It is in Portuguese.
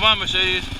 Come on, Mercedes.